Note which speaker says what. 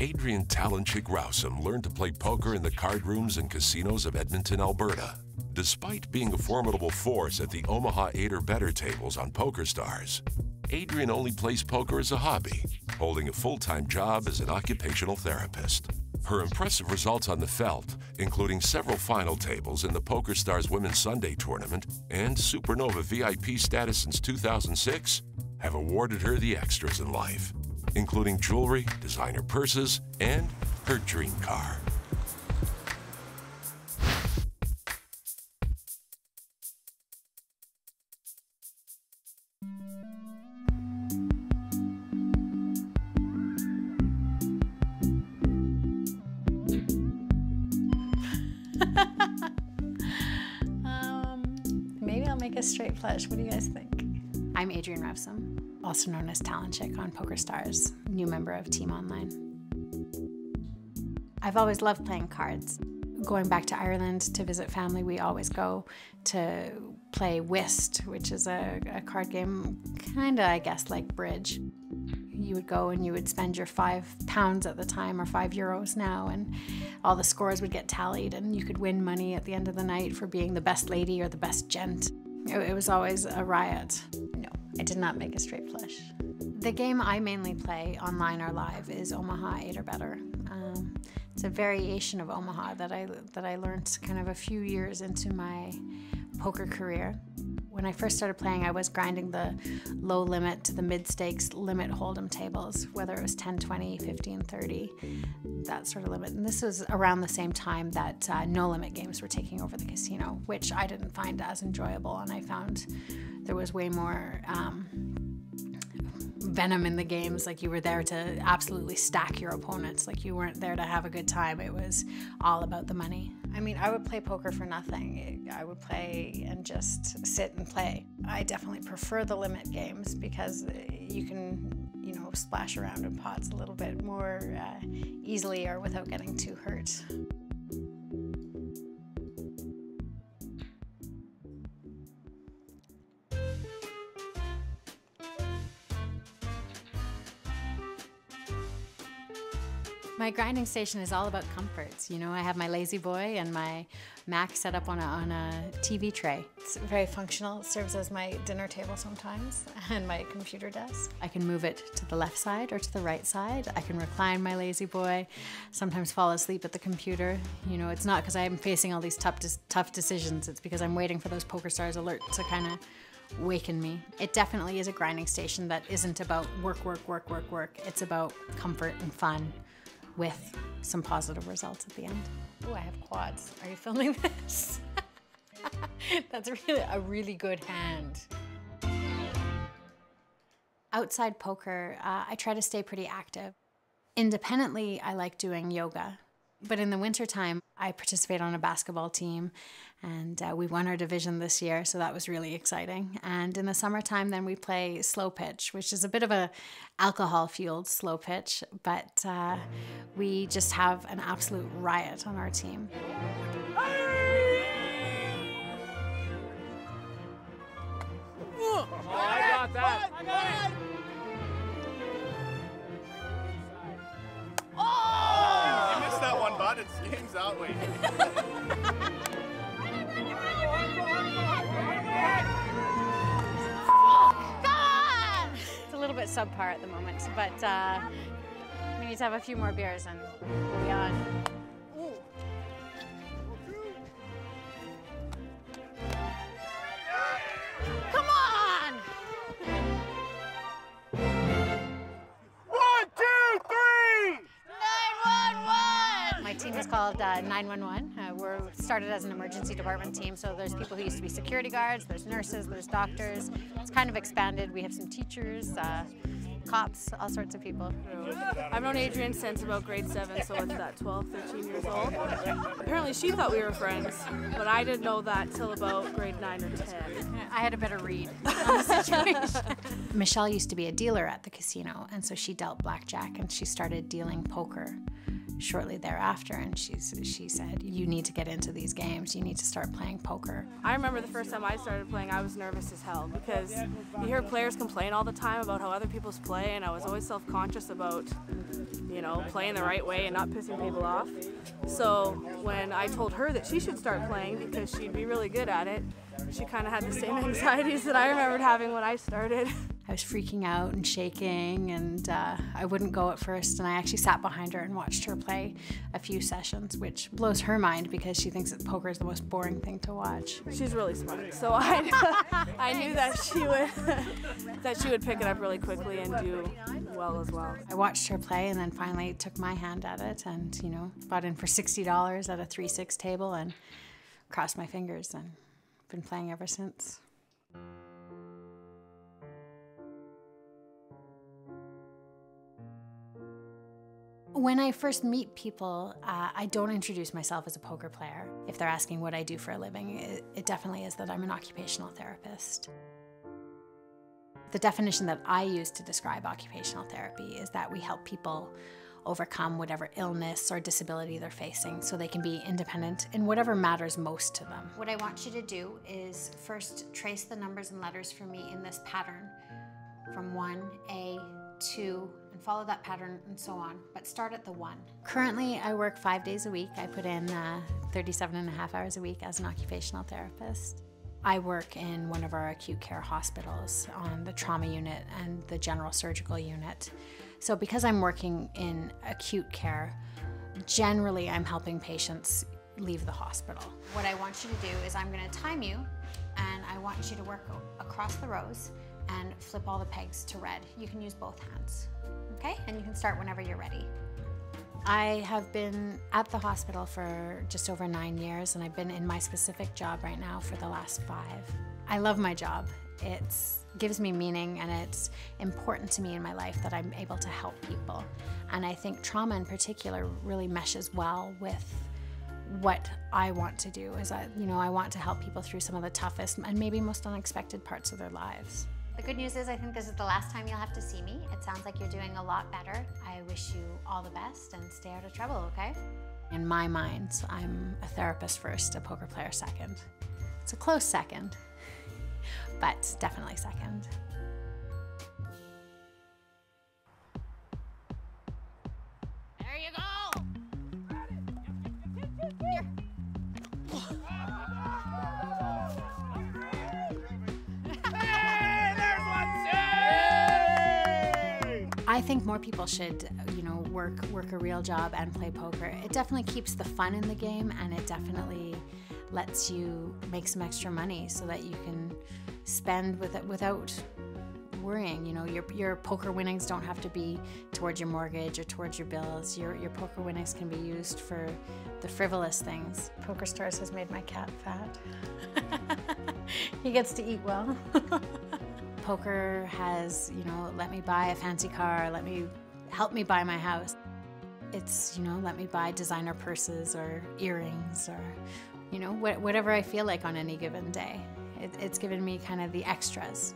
Speaker 1: Adrienne Talonchick Rowsome learned to play poker in the card rooms and casinos of Edmonton, Alberta. Despite being a formidable force at the Omaha 8 or better tables on PokerStars, Adrienne only plays poker as a hobby, holding a full-time job as an occupational therapist. Her impressive results on the felt, including several final tables in the PokerStars Women's Sunday Tournament and Supernova VIP status since 2006, have awarded her the extras in life, including jewelry, designer purses, and her dream car.
Speaker 2: um, maybe I'll make a straight flush. What do you guys think?
Speaker 3: I'm Adrienne Rowsome, also known as Talonchick on PokerStars, new member of Team Online. I've always loved playing cards. Going back to Ireland to visit family, we always go to play whist, which is a, a card game, kind of, I guess, like bridge. You would go and you would spend your five pounds at the time, or five euros now, and all the scores would get tallied, and you could win money at the end of the night for being the best lady or the best gent. It, it was always a riot.
Speaker 2: I did not make a straight flush.
Speaker 3: The game I mainly play online or live is Omaha 8 or better. Um, it's a variation of Omaha that I that I learned kind of a few years into my poker career. When I first started playing, I was grinding the low limit to the mid stakes limit hold'em tables, whether it was 10, 20, 15, 30, that sort of limit. And this was around the same time that uh, no limit games were taking over the casino, which I didn't find as enjoyable, and I found there was way more. Um, venom in the games like you were there to absolutely stack your opponents like you weren't there to have a good time it was all about the money
Speaker 2: I mean, I would play poker for nothing. I would play and just sit and play. I definitely prefer the limit games because you can, you know, splash around in pots a little bit more uh, easily or without getting too hurt.
Speaker 3: My grinding station is all about comforts. You know, I have my La-Z-Boy and my Mac set up on a, on a TV tray.
Speaker 2: It's very functional. It serves as my dinner table sometimes and my computer desk.
Speaker 3: I can move it to the left side or to the right side. I can recline my La-Z-Boy, sometimes fall asleep at the computer. You know, it's not because I'm facing all these tough, tough decisions. It's because I'm waiting for those PokerStars alert to kind of waken me. It definitely is a grinding station that isn't about work, work, work, work, work. It's about comfort and fun with some positive results at the end.
Speaker 2: Oh, I have quads. Are you filming this? That's really a really good hand.
Speaker 3: Outside poker, uh, I try to stay pretty active. Independently, I like doing yoga. But in the wintertime, I participate on a basketball team and uh, we won our division this year, so that was really exciting. And in the summertime, then we play slow pitch, which is a bit of a alcohol-fueled slow pitch, but uh, we just have an absolute riot on our team.
Speaker 4: It's game's out. Wait.
Speaker 3: It's a little bit subpar at the moment, but uh, we need to have a few more beers and we'll be on. Called uh, 911. Uh, we're started as an emergency department team, so there's people who used to be security guards, there's nurses, there's doctors. It's kind of expanded. We have some teachers, uh, cops, all sorts of people.
Speaker 5: I've known Adrienne since about grade 7, so what's that, 12, 13 years old? Apparently she thought we were friends, but I didn't know that till about grade 9 or 10.
Speaker 3: I had a better read on the situation. Michelle used to be a dealer at the casino, and so she dealt blackjack and she started dealing poker shortly thereafter and she's she said you need to get into these games you need to start playing poker
Speaker 5: I remember the first time I started playing, I was nervous as hell because you hear players complain all the time about how other people's play, and I was always self conscious about, you know, playing the right way and not pissing people off. So when I told her that she should start playing because she'd be really good at it, she kind of had the same anxieties that I remembered having when I started.
Speaker 3: I was freaking out and shaking, and uh, I wouldn't go at first. And I actually sat behind her and watched her play a few sessions, which blows her mind because she thinks that poker is the most boring thing to watch.
Speaker 5: She's really smart, so I, I knew that she would that she would pick it up really quickly and do well as well.
Speaker 3: I watched her play, and then finally took my hand at it, and you know, bought in for sixty dollars at a three-six table, and crossed my fingers, and been playing ever since. When I first meet people, uh, I don't introduce myself as a poker player. If they're asking what I do for a living, it, it definitely is that I'm an occupational therapist. The definition that I use to describe occupational therapy is that we help people overcome whatever illness or disability they're facing so they can be independent in whatever matters most to them. What I want you to do is first trace the numbers and letters for me in this pattern from 1A, 2, and follow that pattern and so on, but start at the 1. Currently, I work five days a week. I put in uh, 37 and a half hours a week as an occupational therapist. I work in one of our acute care hospitals on the trauma unit and the general surgical unit. So, because I'm working in acute care, generally I'm helping patients leave the hospital. What I want you to do is I'm going to time you and I want you to work across the rows and flip all the pegs to red. You can use both hands. Okay? And you can start whenever you're ready. I have been at the hospital for just over nine years, and I've been in my specific job right now for the last five. I love my job. It gives me meaning, and it's important to me in my life that I'm able to help people. And I think trauma in particular really meshes well with what I want to do. Is that you know I want to help people through some of the toughest and maybe most unexpected parts of their lives.
Speaker 6: The good news is, I think this is the last time you'll have to see me. It sounds like you're doing a lot better. I wish you all the best and stay out of trouble, okay?
Speaker 3: In my mind, I'm a therapist first, a poker player second. It's a close second, but definitely second. I think more people should, you know, work work a real job and play poker. It definitely keeps the fun in the game, and it definitely lets you make some extra money so that you can spend with it without worrying. You know, your your poker winnings don't have to be towards your mortgage or towards your bills. Your your poker winnings can be used for the frivolous things. Poker Stars has made my cat fat. he gets to eat well. poker has, you know, let me buy a fancy car, let me help me buy my house. It's, you know, let me buy designer purses or earrings or, you know, wh- whatever I feel like on any given day. It, it's given me kind of the extras.